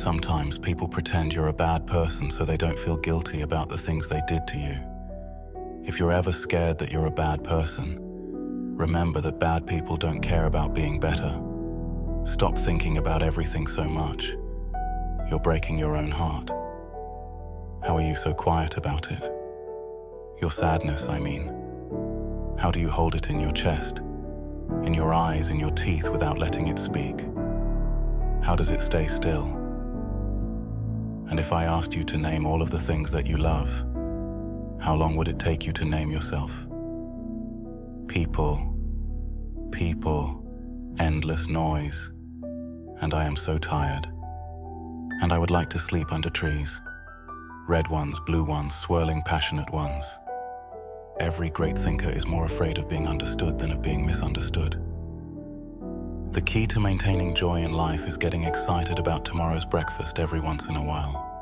Sometimes people pretend you're a bad person so they don't feel guilty about the things they did to you. If you're ever scared that you're a bad person, remember that bad people don't care about being better. Stop thinking about everything so much. You're breaking your own heart. How are you so quiet about it? Your sadness, I mean. How do you hold it in your chest, in your eyes, in your teeth without letting it speak? How does it stay still? And if I asked you to name all of the things that you love, how long would it take you to name yourself? People, people, endless noise, and I am so tired. And I would like to sleep under trees red ones, blue ones, swirling, passionate ones. Every great thinker is more afraid of being understood than of being. The key to maintaining joy in life is getting excited about tomorrow's breakfast every once in a while.